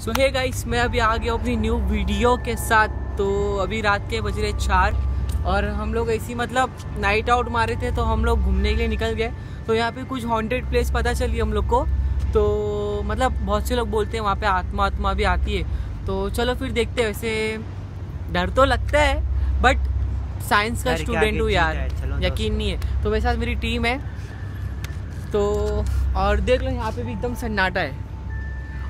सो है गाइस मैं अभी आ गया अपनी न्यू वीडियो के साथ। तो अभी रात के बज रहे चार और हम लोग ऐसी मतलब नाइट आउट मारे थे तो हम लोग घूमने के लिए निकल गए। तो यहाँ पे कुछ हॉन्टेड प्लेस पता चली हम लोग को। तो मतलब बहुत से लोग बोलते हैं वहाँ पे आत्मा आत्मा भी आती है। तो चलो फिर देखते हैं। वैसे डर तो लगता है बट साइंस का स्टूडेंट हूँ? यार। यकीन नहीं है। तो मेरे साथ मेरी टीम है। तो और देख लो यहाँ पे भी एकदम सन्नाटा है।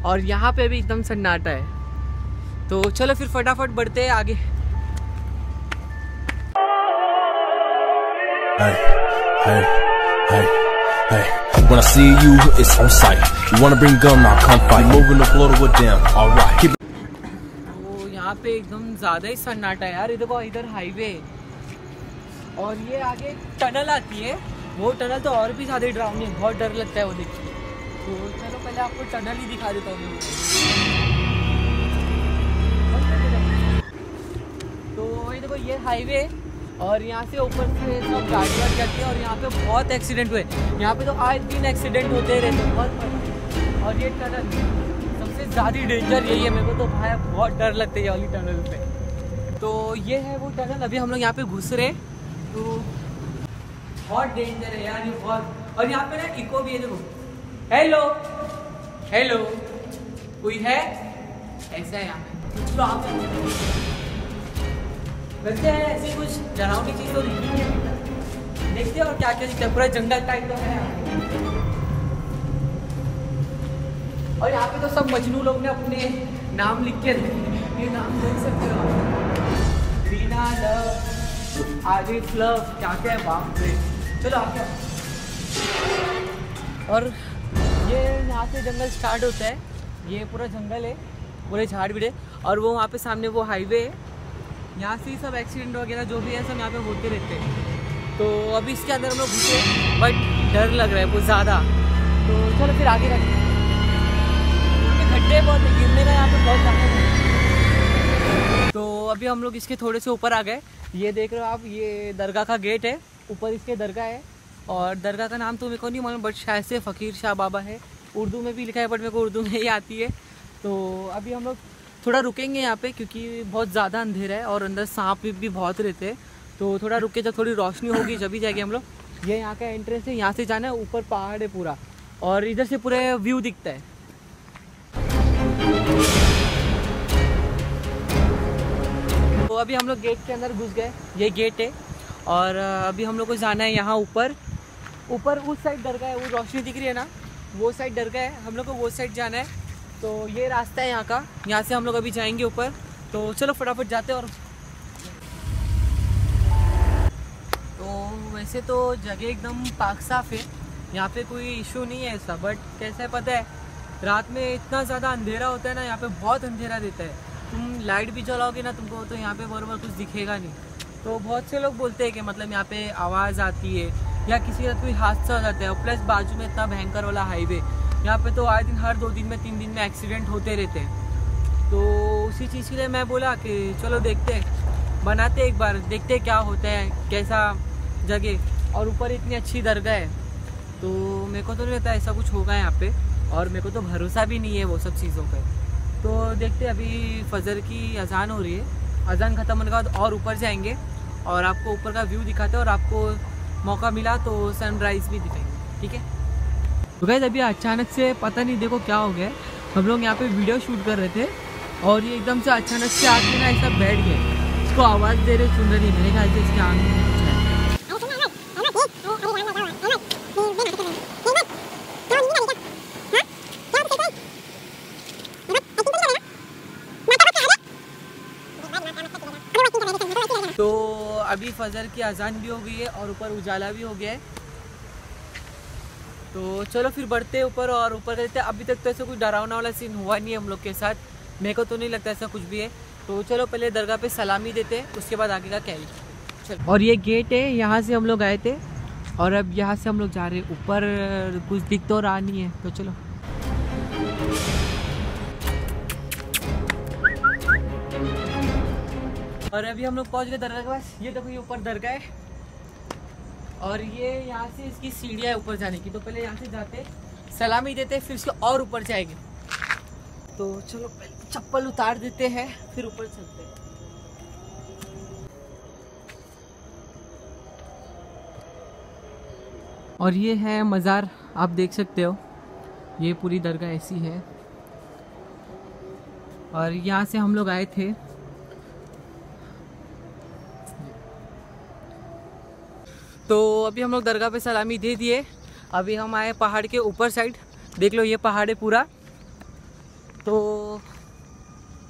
और यहाँ पे भी एकदम सन्नाटा है तो चलो फिर फटाफट बढ़ते हैं आगे Hey, hey, hey, hey. When I see you, it's on sight. You wanna bring gun, now come fight. You moving the floor with them, alright. Keep तो यहाँ पे एकदम ज़्यादा ही सन्नाटा है यार देखो इधर हाईवे और ये आगे टनल आती है वो टनल तो और भी ज़्यादा ही डरावनी है बहुत डर लगता है वो देख के तो चलो पहले आपको टनल ही दिखा देता हूँ तो ये देखो, ये हाईवे और यहाँ से ऊपर से सब गाड़ी वाड़ी जाती है और यहाँ पे बहुत एक्सीडेंट हुए। यहाँ पे तो आज दिन एक्सीडेंट होते रहते हैं, बहुत और ये टनल सबसे ज़्यादा डेंजर यही है मेरे को तो भाई, बहुत डर लगता है ये वाली टनल पे। तो ये है वो टनल अभी हम लोग यहाँ पे घुस रहे। तो बहुत डेंजर है यार, ये बहुत। और यहाँ पे ना इको भी है, देखो। हेलो हेलो कोई है? ऐसा है यहाँ पे। तो आप। है, ऐसी कुछ डरावनी चीज़ तो नहीं है देखते हैं और क्या क्या पूरा जंगल टाइप तो है। और यहाँ पे तो सब मजनू लोग ने अपने नाम लिख के ये नाम देख सकते हो। रीना, लव आरिफ लव, क्या क्या है, बाप रे। चलो आप। और ये यहाँ से जंगल स्टार्ट होता है। ये पूरा जंगल है, पूरे झाड़ बिड़े और वो वहाँ पे सामने वो हाईवे है। यहाँ से ही सब एक्सीडेंट वगैरह जो भी है सब यहाँ पे होते रहते हैं। तो अभी इसके अंदर हम लोग घुसे, बट डर लग रहा है बहुत ज़्यादा। तो चलो फिर आगे हैं। पे गड्ढे बहुत गिरने का यहाँ पे बहुत ज़्यादा तो अभी हम लोग इसके थोड़े से ऊपर आ गए। ये देख रहे हो आप, ये दरगाह का गेट है। ऊपर इसके दरगाह है। और दरगाह का नाम तो मेरे को नहीं मालूम बट शायद से फ़कीर शाह बाबा है। उर्दू में भी लिखा है बट मेरे को उर्दू में ही आती है। तो अभी हम लोग थोड़ा रुकेंगे यहाँ पे, क्योंकि बहुत ज़्यादा अंधेरा है और अंदर सांप भी बहुत रहते हैं। तो थोड़ा रुक, जब थोड़ी रोशनी होगी, जब ही जाएँगे हम लोग। ये यहाँ का एंट्रेंस है, यहाँ से जाना है, ऊपर पहाड़ है पूरा। और इधर से पूरे व्यू दिखता है। तो अभी हम लोग गेट के अंदर घुस गए, ये गेट है। और, अभी हम लोग को जाना है यहाँ ऊपर। ऊपर उस साइड दरगाह है वो रोशनी दिख रही है ना, वो साइड दरगाह है हम लोग को वो साइड जाना है। तो ये रास्ता है यहाँ का, यहाँ से हम लोग अभी जाएँगे ऊपर। तो चलो फटाफट जाते और तो वैसे तो जगह एकदम पाक साफ़ है, यहाँ पे कोई इशू नहीं है ऐसा बट कैसा है पता है, रात में इतना ज़्यादा अंधेरा होता है ना, यहाँ पे बहुत अंधेरा देता है। तुम लाइट भी चलाओगे ना तुमको तो यहाँ पे बराबर कुछ दिखेगा नहीं। तो बहुत से लोग बोलते हैं कि मतलब यहाँ पे आवाज़ आती है या किसी का कोई हादसा हो जाता है प्लस बाजू में इतना भयंकर वाला हाईवे यहाँ पे तो आए दिन, हर दो दिन में, तीन दिन में एक्सीडेंट होते रहते हैं। तो उसी चीज़ के लिए मैं बोला कि चलो देखते हैं, बनाते एक बार, देखते क्या होता है, कैसा जगह, और ऊपर इतनी अच्छी दरगाह है। तो मेरे को तो नहीं लगता ऐसा कुछ होगा यहाँ पे, और मेरे को तो भरोसा भी नहीं है वो सब चीज़ों पर तो देखते अभी फजर की अजान हो रही है। अजान ख़त्म होने के बाद और ऊपर जाएँगे, और आपको ऊपर का व्यू दिखाते हैं, और आपको मौका मिला तो सनराइज़ भी दिखाएँगे ठीक है? तो गैस अभी अचानक से पता नहीं देखो क्या हो गया हम लोग यहाँ पे वीडियो शूट कर रहे थे और ये एकदम से अचानक से आके ना ऐसा बैठ गए। इसको आवाज़ दे रहे सुन रहे मेरे ख्याल से इसके आँख अभी फजर की अजान भी हो गई है और ऊपर उजाला भी हो गया है। तो चलो फिर बढ़ते हैं ऊपर और ऊपर रहते अभी तक तो ऐसा कुछ डरावना वाला सीन हुआ नहीं है हम लोग के साथ। मेरे को तो नहीं लगता ऐसा कुछ भी है। तो चलो पहले दरगाह पे सलामी देते हैं, उसके बाद आगे का कैरी और ये गेट है, यहाँ से हम लोग आए थे और अब यहाँ से हम लोग जा रहे हैं। ऊपर कुछ दिख तो रहा नहीं है तो चलो। और अभी हम लोग पहुँच गए दरगाह के पास। ये देखो, ये ऊपर दरगाह है। और ये यहाँ से इसकी सीढ़ियाँ ऊपर जाने की। तो पहले यहाँ से जाते, सलामी देते, फिर इसके और ऊपर जाएँगे। तो चलो, पहले चप्पल उतार देते हैं, फिर ऊपर चलते हैं। और ये है मज़ार, आप देख सकते हो। ये पूरी दरगाह ऐसी है। और यहाँ से हम लोग आए थे तो अभी हम लोग दरगाह पे सलामी दे दिए। अभी हम आए पहाड़ के ऊपर साइड। देख लो ये पहाड़ है पूरा। तो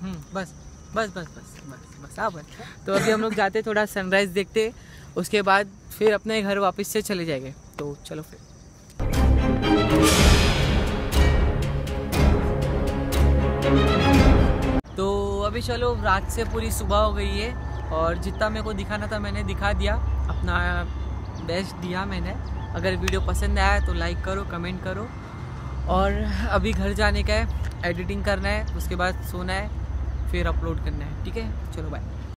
हम्म, बस बस बस बस बस बस बस। तो अभी हम लोग जाते थोड़ा सनराइज़ देखते। उसके बाद फिर अपने घर वापस से चले जाएँगे। तो चलो फिर। तो अभी चलो रात से पूरी सुबह हो गई है। और जितना मेरे को दिखाना था मैंने दिखा दिया। अपना बेस्ट दिया मैंने। अगर वीडियो पसंद आया तो लाइक करो कमेंट करो। और अभी घर जाने का है एडिटिंग करना है, उसके बाद सोना है, फिर अपलोड करना है। ठीक है? चलो बाय